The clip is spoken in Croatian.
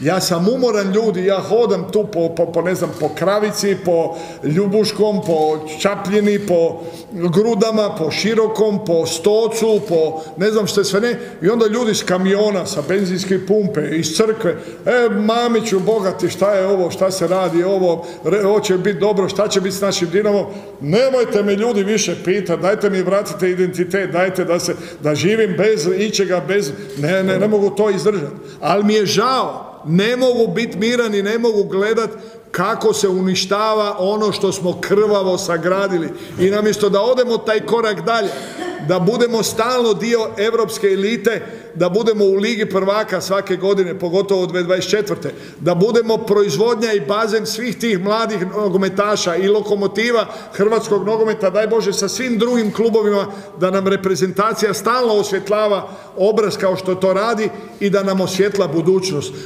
Ja sam umoran ljudi, ja hodam tu po, po, po, ne znam, po Kravici, po Ljubuškom, po Čapljini, po Grudama, po Širokom, po Stocu, po ne znam što sve ne. I onda ljudi s kamiona, sa benzinske pumpe, iz crkve, e, mamiću, bogati, šta je ovo, šta se radi, ovo, ovo će biti dobro, šta će biti s našim Dinamom. Nemojte me ljudi više pitati, dajte mi vratite identitet, dajte da se, da živim bez ičega, bez, ne, ne, ne mogu to izdržati. Ali mi je žao, ne mogu biti miran i ne mogu gledat kako se uništava ono što smo krvavo sagradili. I namjesto da odemo taj korak dalje, da budemo stalno dio europske elite, da budemo u Ligi prvaka svake godine, pogotovo od 2024. Da budemo proizvodnja i bazen svih tih mladih nogometaša i lokomotiva hrvatskog nogometa, daj Bože sa svim drugim klubovima, da nam reprezentacija stalno osvjetlava obraz kao što to radi i da nam osvjetla budućnost.